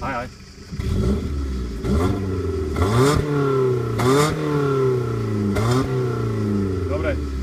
Hej, hej. Dobre.